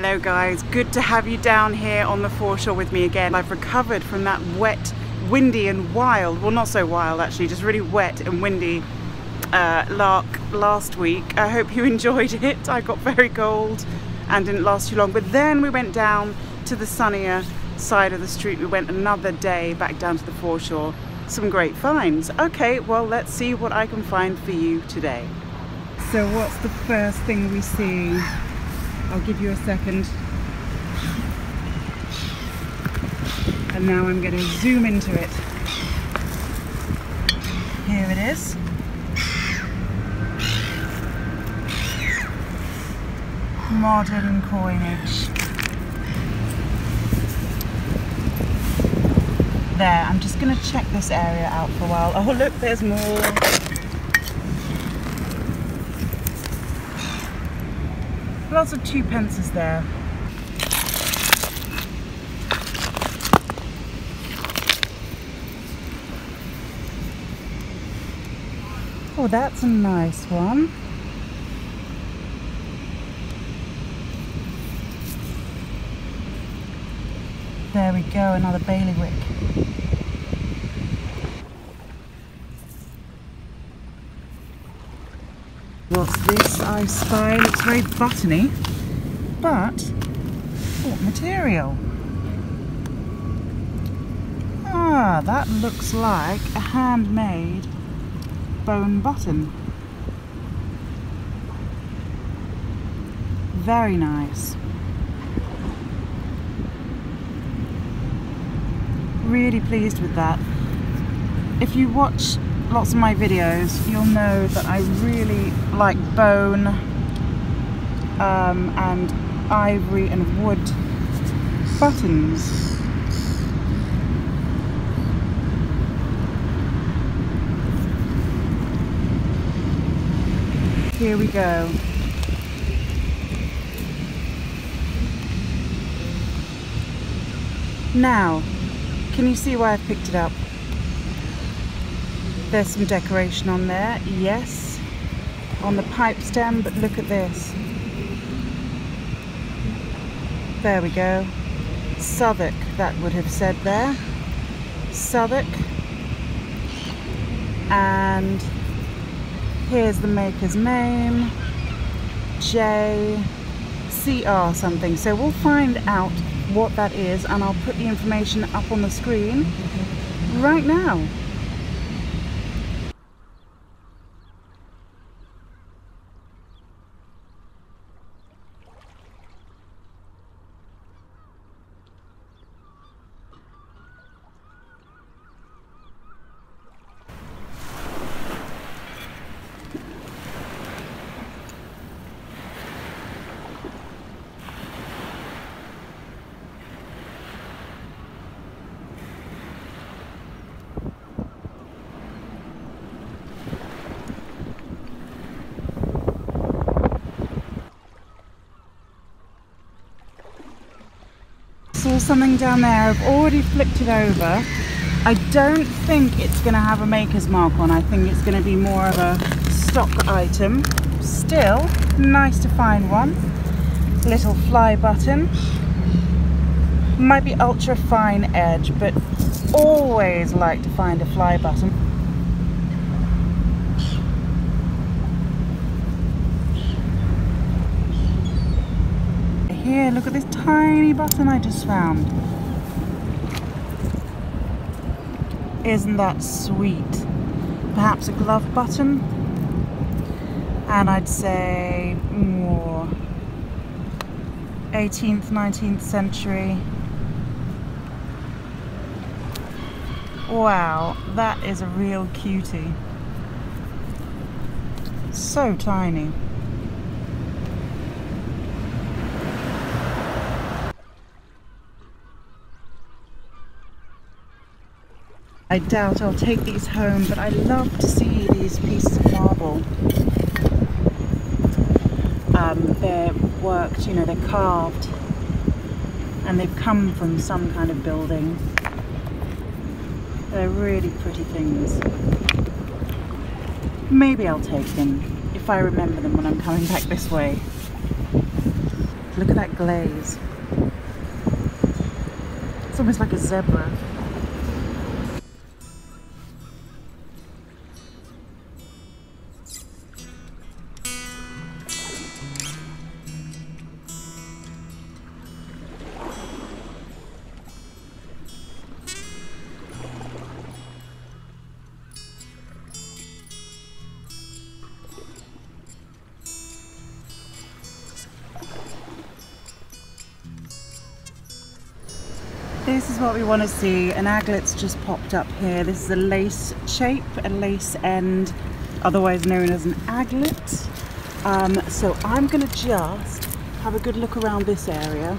Hello guys, good to have you down here on the foreshore with me again. I've recovered from that wet, windy and wild, well not so wild actually, just really wet and windy uh, lark last week. I hope you enjoyed it. I got very cold and didn't last too long. But then we went down to the sunnier side of the street. We went another day back down to the foreshore. Some great finds. Okay, well let's see what I can find for you today. So what's the first thing we see? I'll give you a second. And now I'm going to zoom into it. Here it is. Modern coinage. There, I'm just going to check this area out for a while. Oh look, there's more. Lots of two pences there. Oh, that's a nice one. There we go, another bailiwick. This I spy? Looks very buttony, but what material? Ah, that looks like a handmade bone button. Very nice. Really pleased with that. If you watch lots of my videos, you'll know that I really like bone um, and ivory and wood buttons. Here we go. Now, can you see why I've picked it up? There's some decoration on there, yes. On the pipe stem, but look at this. There we go. Southwark, that would have said there. Southwark. And here's the maker's name. J. CR something. So we'll find out what that is and I'll put the information up on the screen right now. Something down there. I've already flipped it over. I don't think it's going to have a maker's mark on. I think it's going to be more of a stock item. Still, nice to find one. Little fly button. Might be ultra fine edge, but always like to find a fly button. Here, look at this tiny button I just found. Isn't that sweet? Perhaps a glove button? And I'd say more 18th, 19th century. Wow, that is a real cutie. So tiny. I doubt I'll take these home, but I love to see these pieces of marble. Um, they're worked, you know, they're carved and they've come from some kind of building. They're really pretty things. Maybe I'll take them if I remember them when I'm coming back this way. Look at that glaze. It's almost like a zebra. This is what we want to see. An aglet's just popped up here. This is a lace shape, a lace end, otherwise known as an aglet. Um, so I'm going to just have a good look around this area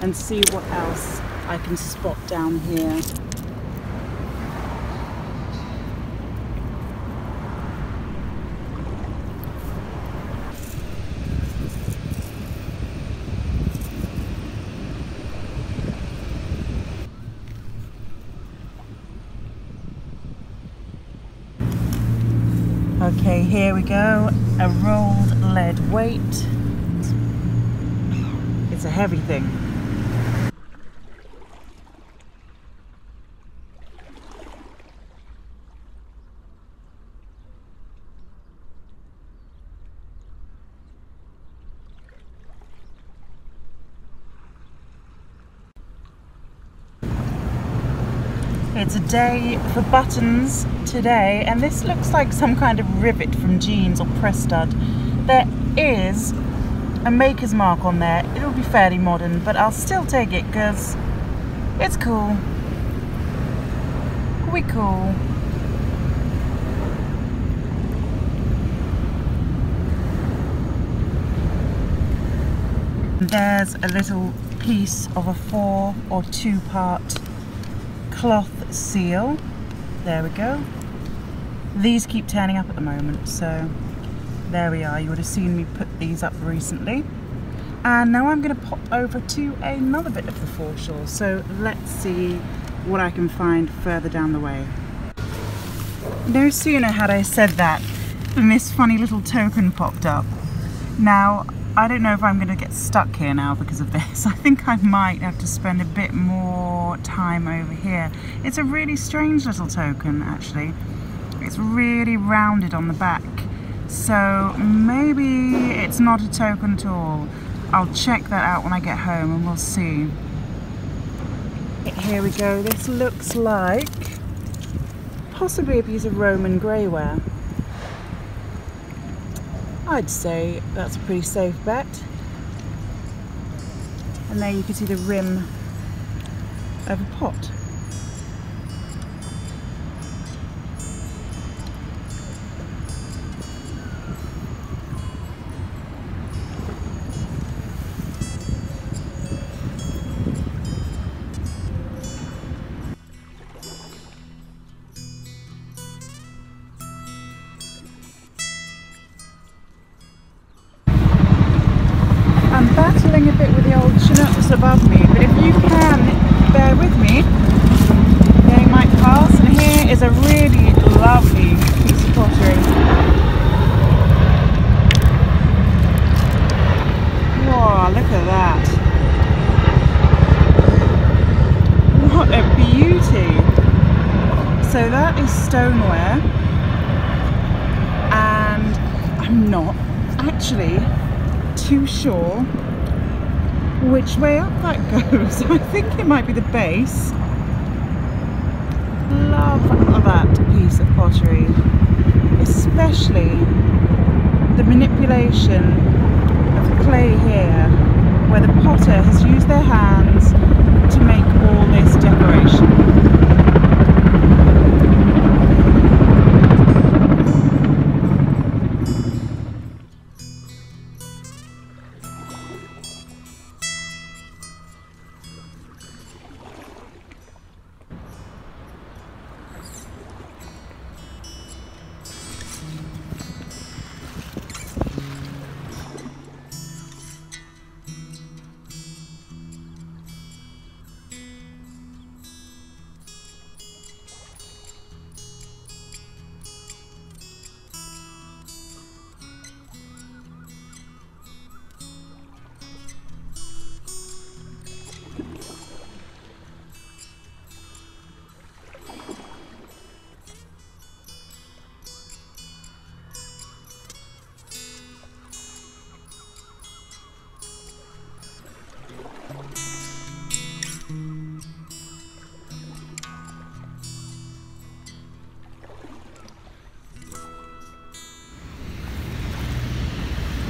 and see what else I can spot down here. Okay, here we go. A rolled lead weight. It's a heavy thing. It's a day for buttons today and this looks like some kind of rivet from jeans or press stud. There is a maker's mark on there. It'll be fairly modern but I'll still take it because it's cool. We cool. There's a little piece of a four or two part cloth seal. There we go. These keep turning up at the moment, so there we are. You would have seen me put these up recently. And now I'm going to pop over to another bit of the foreshore. So let's see what I can find further down the way. No sooner had I said that than this funny little token popped up. Now, I don't know if I'm going to get stuck here now because of this. I think I might have to spend a bit more time over here. It's a really strange little token actually. It's really rounded on the back. So maybe it's not a token at all. I'll check that out when I get home and we'll see. Here we go. This looks like possibly a piece of Roman greyware. I'd say that's a pretty safe bet. And there you can see the rim of a pot. goes. I think it might be the base. Love that piece of pottery, especially the manipulation of the clay here, where the potter has used their hands to make all this decoration.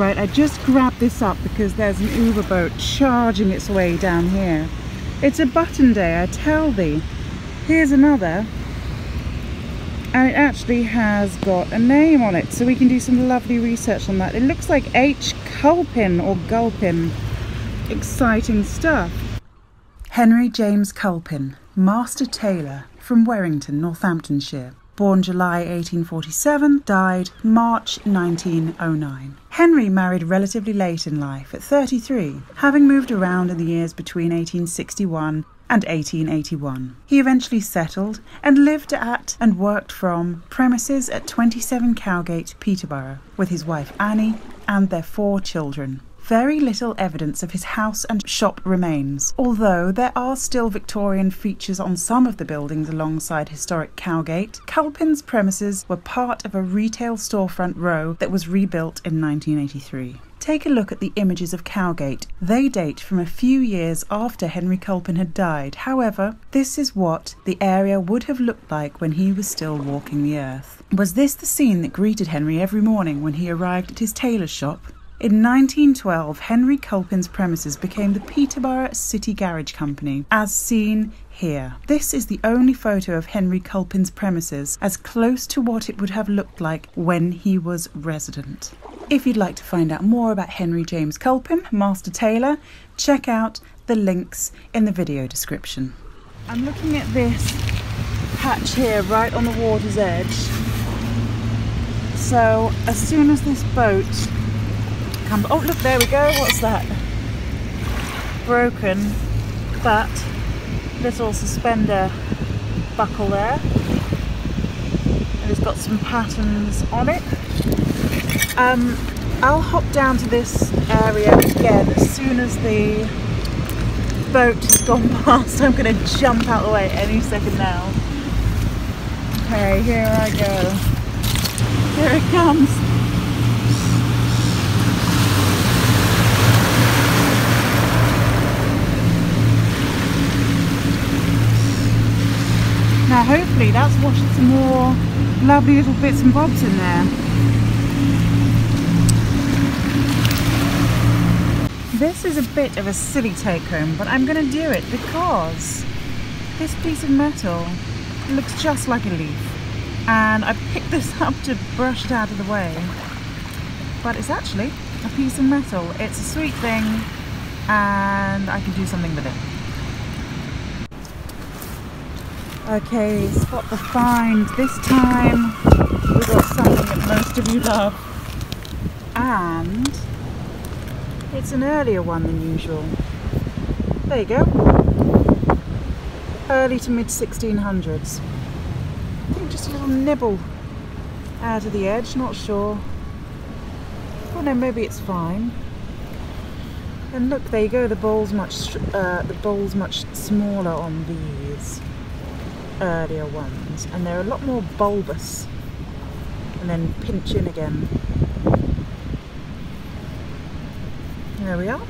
Right, I just grabbed this up because there's an Uber boat charging its way down here. It's a button day, I tell thee. Here's another. And it actually has got a name on it, so we can do some lovely research on that. It looks like H. Culpin or Gulpin. Exciting stuff. Henry James Culpin, master tailor from Werrington, Northamptonshire born July 1847, died March 1909. Henry married relatively late in life, at 33, having moved around in the years between 1861 and 1881. He eventually settled and lived at and worked from premises at 27 Cowgate, Peterborough, with his wife Annie and their four children. Very little evidence of his house and shop remains, although there are still Victorian features on some of the buildings alongside historic Cowgate. Culpin's premises were part of a retail storefront row that was rebuilt in 1983. Take a look at the images of Cowgate. They date from a few years after Henry Culpin had died. However, this is what the area would have looked like when he was still walking the earth. Was this the scene that greeted Henry every morning when he arrived at his tailor's shop? In 1912, Henry Culpin's premises became the Peterborough City Garage Company, as seen here. This is the only photo of Henry Culpin's premises as close to what it would have looked like when he was resident. If you'd like to find out more about Henry James Culpin, Master Tailor, check out the links in the video description. I'm looking at this patch here right on the water's edge. So as soon as this boat Oh, look, there we go. What's that? Broken, but little suspender buckle there. And it's got some patterns on it. Um, I'll hop down to this area again as soon as the boat has gone past. I'm going to jump out of the way any second now. Okay, here I go. Here it comes. Hopefully that's washed some more lovely little bits and bobs in there. This is a bit of a silly take home, but I'm going to do it because this piece of metal looks just like a leaf. And I picked this up to brush it out of the way. But it's actually a piece of metal. It's a sweet thing and I can do something with it. Okay, spot the find. This time we got something that most of you love. And it's an earlier one than usual. There you go. Early to mid 1600s. I think just a little nibble out of the edge, not sure. Oh no, maybe it's fine. And look, there you go. The bowl's much uh, the bowl's much smaller on these earlier ones and they're a lot more bulbous and then pinch in again. There we are.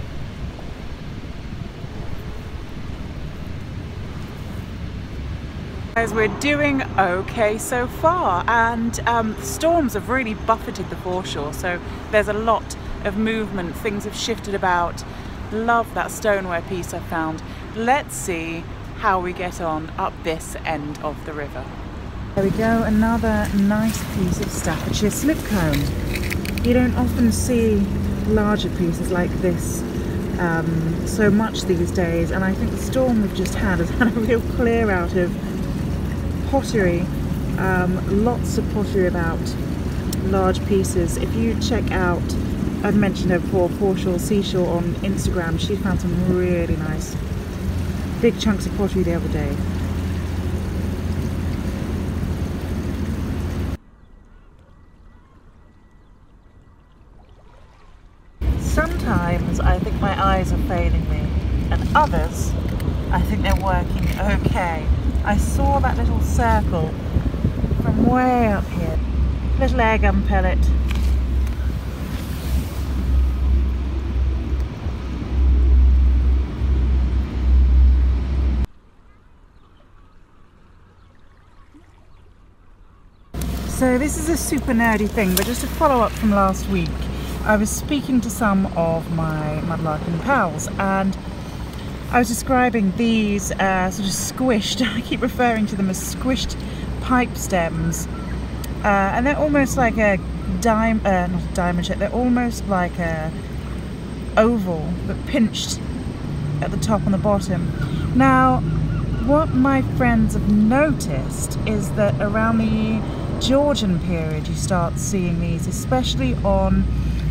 As we're doing okay so far and um, storms have really buffeted the foreshore so there's a lot of movement, things have shifted about. Love that stoneware piece I found. Let's see how we get on up this end of the river. There we go, another nice piece of Staffordshire slip cone. You don't often see larger pieces like this um, so much these days and I think the storm we've just had has had a real clear out of pottery. Um, lots of pottery about large pieces. If you check out, I've mentioned her before, Foreshore Seashore on Instagram, she found some really nice big chunks of pottery the other day. Sometimes I think my eyes are failing me and others I think they're working okay. I saw that little circle from way up here. Little air gun pellet So this is a super nerdy thing, but just a follow up from last week. I was speaking to some of my mudlarking pals and I was describing these uh, sort of squished, I keep referring to them as squished pipe stems uh, and they're almost like a dime, uh, not a diamond shape, they're almost like a oval but pinched at the top and the bottom. Now what my friends have noticed is that around the Georgian period you start seeing these, especially on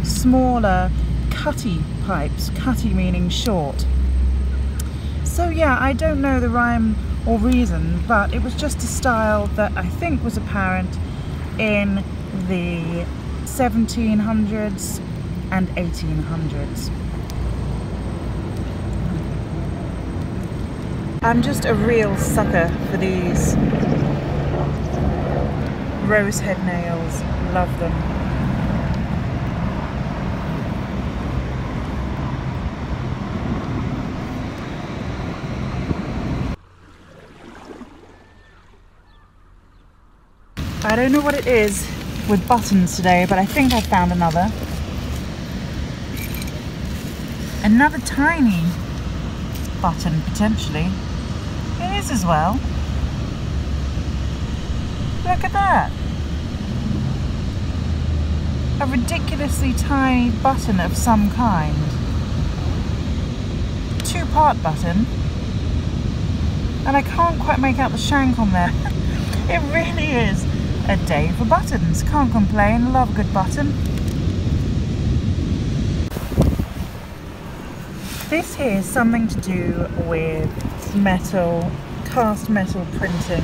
smaller cutty pipes, cutty meaning short. So yeah, I don't know the rhyme or reason, but it was just a style that I think was apparent in the 1700s and 1800s. I'm just a real sucker for these rose head nails. Love them. I don't know what it is with buttons today, but I think I found another. Another tiny button, potentially. It is as well. Look at that. A ridiculously tiny button of some kind. Two part button. And I can't quite make out the shank on there. it really is a day for buttons. Can't complain, love a good button. This here is something to do with metal, cast metal printing.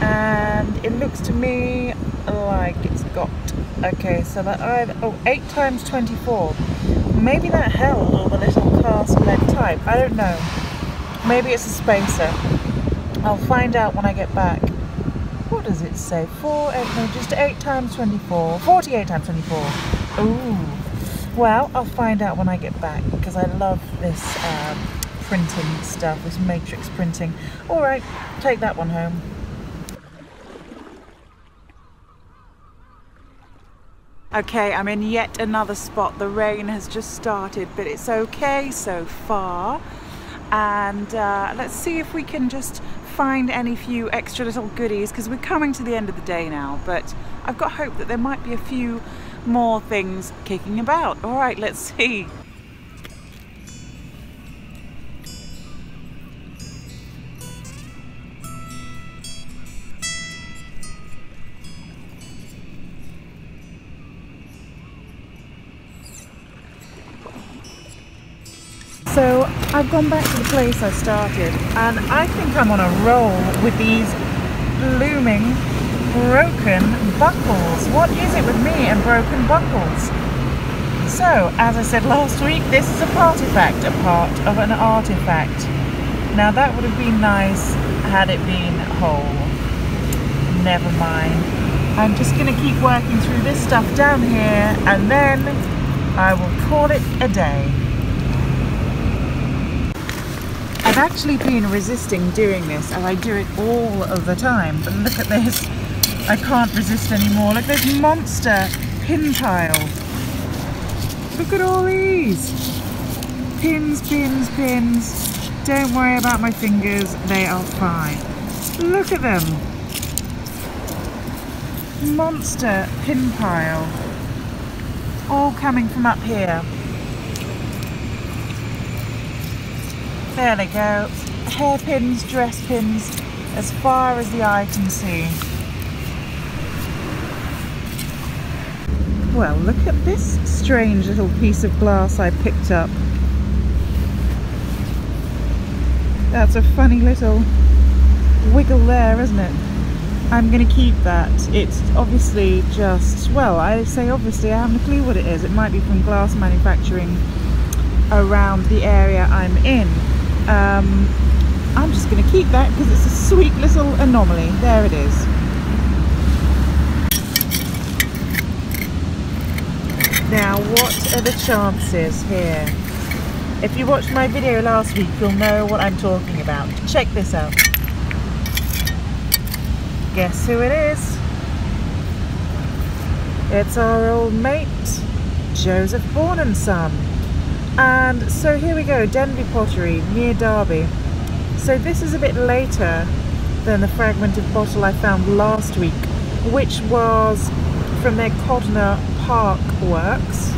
And it looks to me like it's got, okay, so that either, oh, 8 times 24. Maybe that held all the little cast lead type, I don't know. Maybe it's a spacer. I'll find out when I get back. What does it say? 4, 8, no, just 8 times 24. 48 times 24. Ooh. Well, I'll find out when I get back because I love this um, printing stuff, this matrix printing. Alright, take that one home. Okay, I'm in yet another spot. The rain has just started, but it's okay so far. And uh, let's see if we can just find any few extra little goodies because we're coming to the end of the day now. But I've got hope that there might be a few more things kicking about. All right, let's see. I've gone back to the place I started and I think I'm on a roll with these blooming broken buckles. What is it with me and broken buckles? So, as I said last week, this is a partifact, a part of an artifact. Now that would have been nice had it been whole. Never mind. I'm just going to keep working through this stuff down here and then I will call it a day. I've actually been resisting doing this and I do it all of the time but look at this I can't resist anymore. Look, there's monster pin pile Look at all these. Pins, pins, pins. Don't worry about my fingers, they are fine. Look at them. Monster pin pile. All coming from up here. There they go. Hairpins, dress pins, as far as the eye can see. Well, look at this strange little piece of glass I picked up. That's a funny little wiggle there, isn't it? I'm going to keep that. It's obviously just, well, I say obviously, I haven't a clue what it is. It might be from glass manufacturing around the area I'm in. Um, I'm just going to keep that because it's a sweet little anomaly. There it is. Now, what are the chances here? If you watched my video last week, you'll know what I'm talking about. Check this out. Guess who it is? It's our old mate, Joseph Bourne and Son. And so here we go, Denby Pottery near Derby. So this is a bit later than the fragmented bottle I found last week, which was from their Codnor Park works.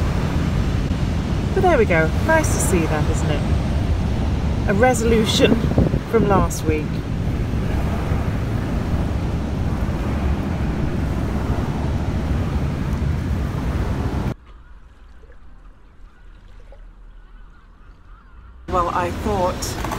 But there we go, nice to see that, isn't it? A resolution from last week. Well,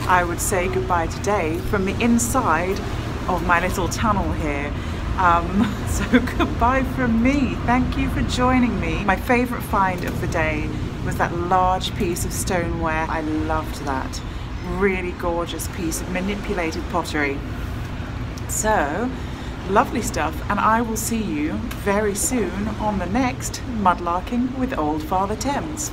I would say goodbye today from the inside of my little tunnel here. Um, so goodbye from me. Thank you for joining me. My favourite find of the day was that large piece of stoneware. I loved that. Really gorgeous piece of manipulated pottery. So, lovely stuff and I will see you very soon on the next Mudlarking with Old Father Thames.